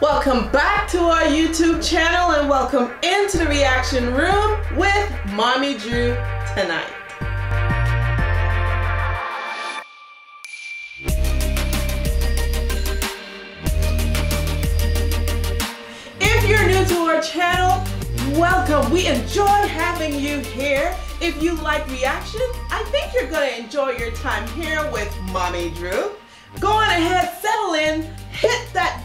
Welcome back to our YouTube channel and welcome into the reaction room with Mommy Drew tonight. If you're new to our channel, welcome. We enjoy having you here. If you like reaction, I think you're gonna enjoy your time here with Mommy Drew. Go on ahead,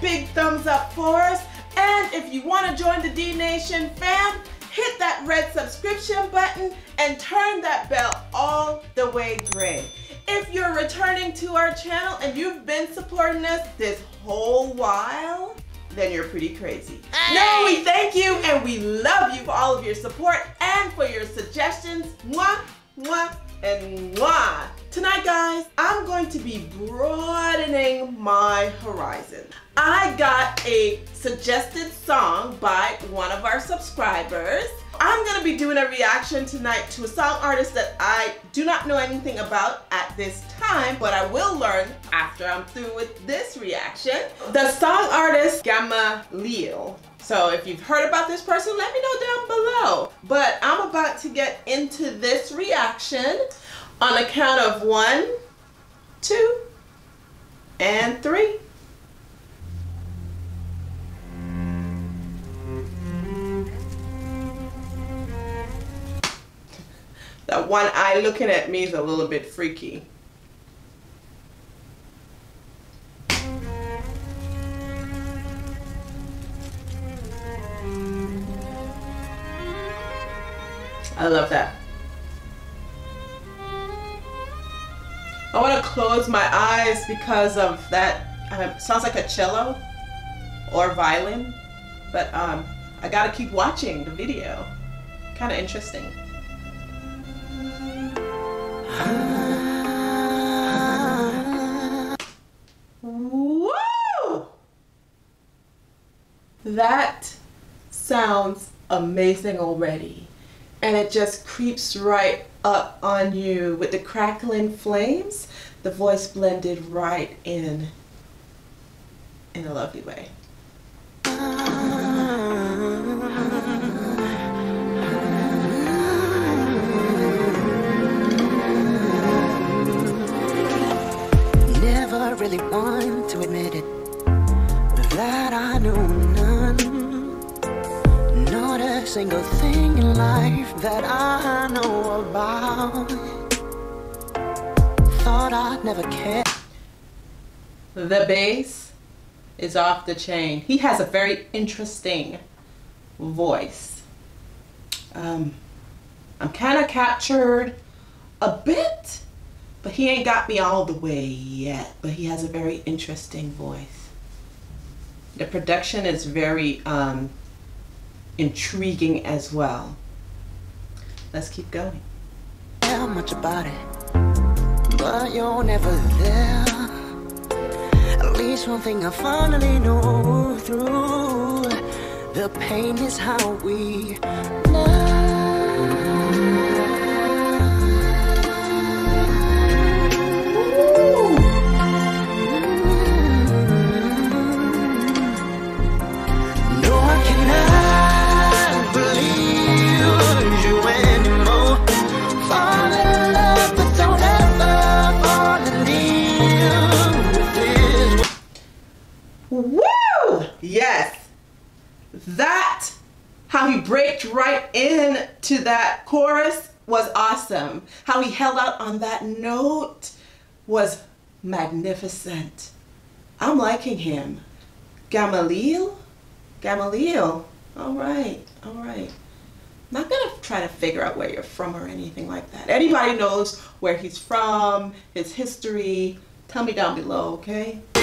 big thumbs up for us, and if you wanna join the D Nation fam, hit that red subscription button and turn that bell all the way gray. If you're returning to our channel and you've been supporting us this whole while, then you're pretty crazy. Hey. No, we thank you and we love you for all of your support and for your suggestions. Mwah, mwah, and mwah. Tonight, guys, I'm going to be broadening my horizon. I got a suggested song by one of our subscribers. I'm gonna be doing a reaction tonight to a song artist that I do not know anything about at this time, but I will learn after I'm through with this reaction. The song artist Gamma Gamaliel. So if you've heard about this person, let me know down below. But I'm about to get into this reaction on the count of one, two, and three. That one eye looking at me is a little bit freaky. I love that. I want to close my eyes because of that. Um, sounds like a cello or violin, but um, I got to keep watching the video. Kind of interesting. Woo! That sounds amazing already. And it just creeps right up on you with the crackling flames, the voice blended right in in a lovely way. Really want to admit it, that I know none, not a single thing in life that I know about. Thought I'd never care. The bass is off the chain. He has a very interesting voice. Um, I'm kind of captured a bit, but he ain't got me all the way yet. But he has a very interesting voice. The production is very um, intriguing as well. Let's keep going. How much about it, but you're never there. At least one thing I finally know through the pain is how we breaked right into that chorus was awesome. How he held out on that note was magnificent. I'm liking him. Gamaliel? Gamaliel. All right, all right. Not gonna try to figure out where you're from or anything like that. Anybody knows where he's from, his history, tell me down below, okay?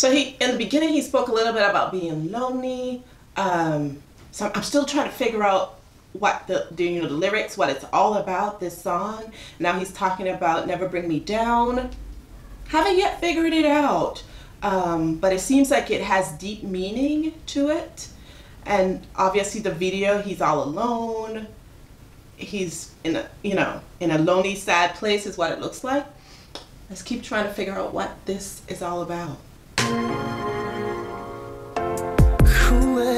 So he, in the beginning, he spoke a little bit about being lonely, Um, so I'm still trying to figure out what the, you know the lyrics, what it's all about. This song. Now he's talking about "Never Bring Me Down." Haven't yet figured it out, um, but it seems like it has deep meaning to it. And obviously, the video, he's all alone. He's in a you know in a lonely, sad place, is what it looks like. Let's keep trying to figure out what this is all about.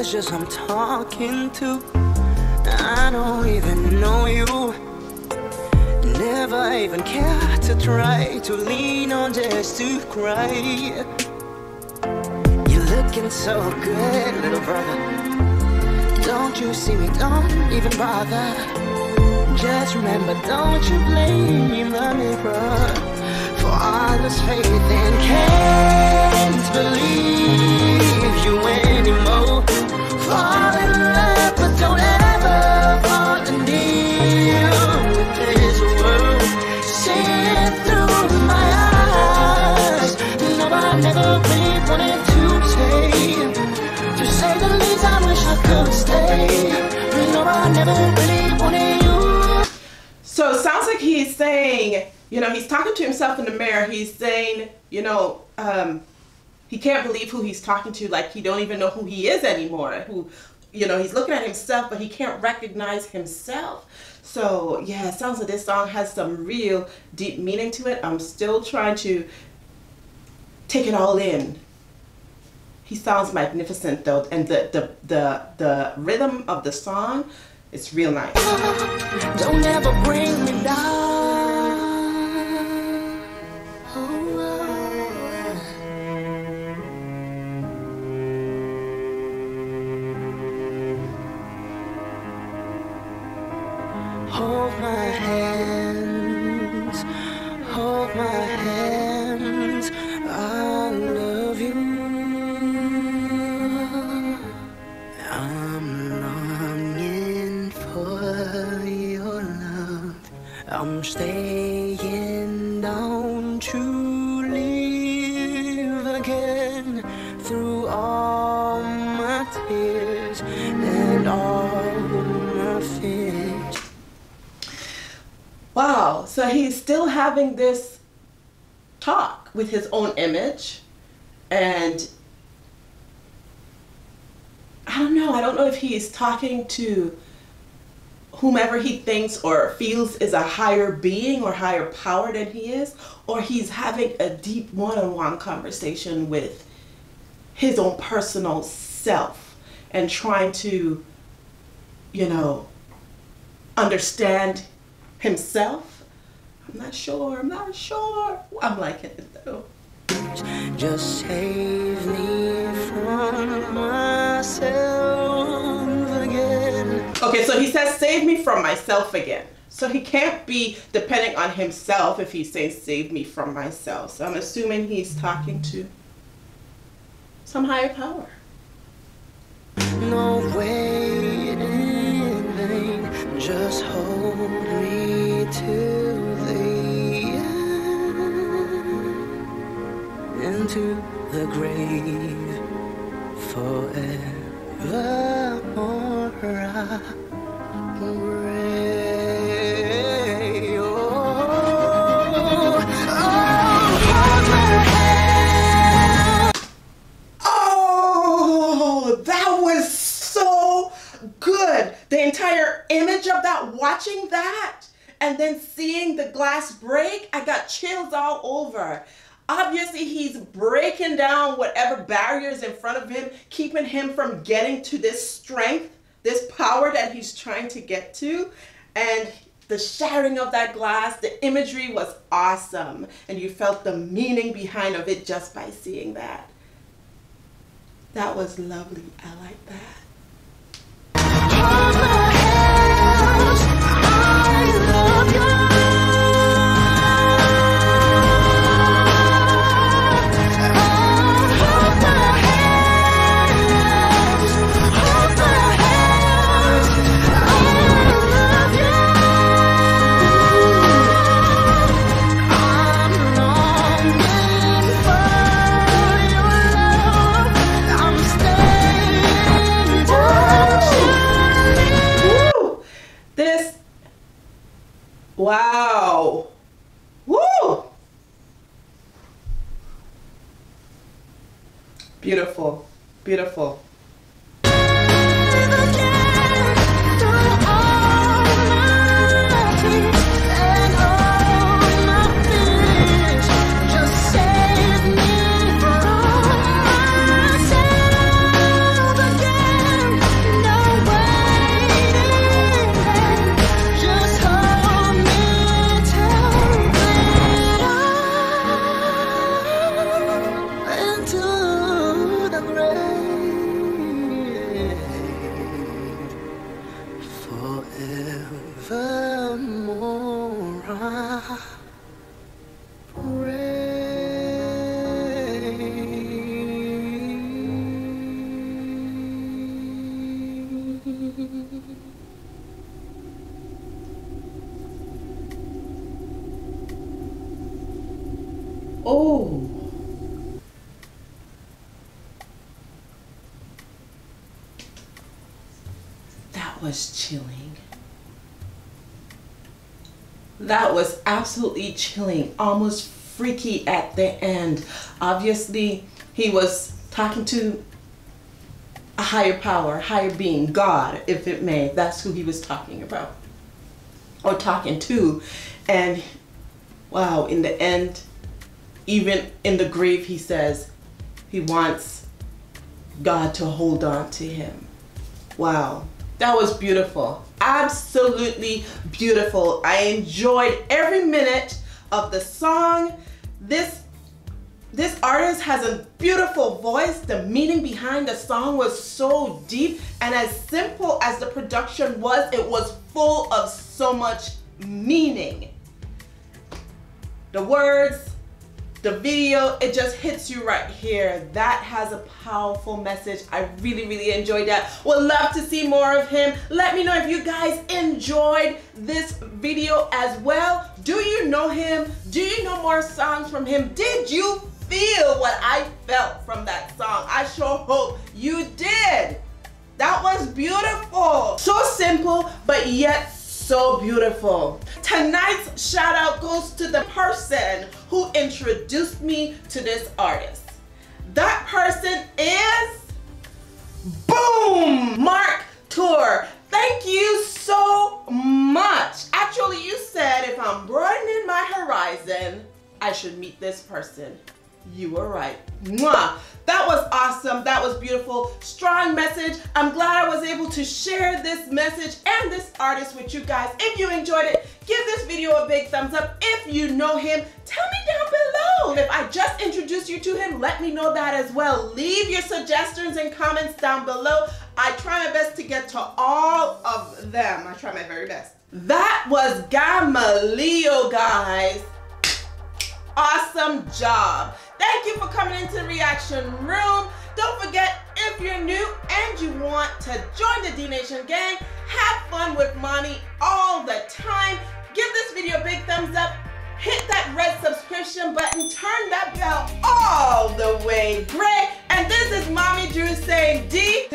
Is I'm talking to? I don't even know you. Never even care to try to lean on just to cry. You're looking so good, little brother. Don't you see me? Don't even bother. Just remember, don't you blame the mirror for all this faith and can't believe you. So it sounds like he's saying, you know, he's talking to himself in the mirror. He's saying, you know, um, he can't believe who he's talking to. Like he don't even know who he is anymore. Who, you know, he's looking at himself, but he can't recognize himself. So yeah, it sounds like this song has some real deep meaning to it. I'm still trying to take it all in. He sounds magnificent though, and the the the the rhythm of the song, it's real nice. Don't ever bring me down. So he's still having this talk with his own image. And I don't know. I don't know if he's talking to whomever he thinks or feels is a higher being or higher power than he is, or he's having a deep one on one conversation with his own personal self and trying to, you know, understand himself. I'm not sure. I'm not sure. I'm liking it though. Just save me from myself again. Okay, so he says, save me from myself again. So he can't be depending on himself if he's saying, save me from myself. So I'm assuming he's talking to some higher power. No waiting. Just hold me till Into the grave forevermore. Pray. Oh, oh. Oh, that was so good. The entire image of that, watching that, and then seeing the glass break, I got chills all over. Obviously, he's breaking down whatever barriers in front of him, keeping him from getting to this strength, this power that he's trying to get to. And the shattering of that glass, the imagery was awesome. And you felt the meaning behind of it just by seeing that. That was lovely. I like that. Beautiful. Beautiful. Oh. That was chilling. That was absolutely chilling, almost freaky at the end. Obviously, he was talking to a higher power, higher being, God, if it may. That's who he was talking about or talking to. And wow, in the end, even in the grave, he says he wants God to hold on to him. Wow, that was beautiful. Absolutely beautiful. I enjoyed every minute of the song. This this artist has a beautiful voice. The meaning behind the song was so deep and as simple as the production was, it was full of so much meaning. The words, the video, it just hits you right here. That has a powerful message. I really, really enjoyed that. Would love to see more of him. Let me know if you guys enjoyed this video as well. Do you know him? Do you know more songs from him? Did you feel what I felt from that song? I sure hope you did. That was beautiful. So simple, but yet so beautiful. Tonight's shout out goes to the person who introduced me to this artist. That person is Boom! Mark Tour. Thank you so much. Actually, you said if I'm broadening my horizon, I should meet this person. You were right. Mwah. That was awesome. That was beautiful. Strong message. I'm glad I was able to share this message and this artist with you guys. If you enjoyed it, give this video a big thumbs up. If you know him, tell me down below. If I just introduced you to him, let me know that as well. Leave your suggestions and comments down below. I try my best to get to all of them. I try my very best. That was Gamaliel, guys. Awesome job. Thank you for coming into the reaction room. Don't forget, if you're new and you want to join the D Nation gang, have fun with mommy all the time. Give this video a big thumbs up. Hit that red subscription button. Turn that bell all the way gray. And this is Mommy Drew saying D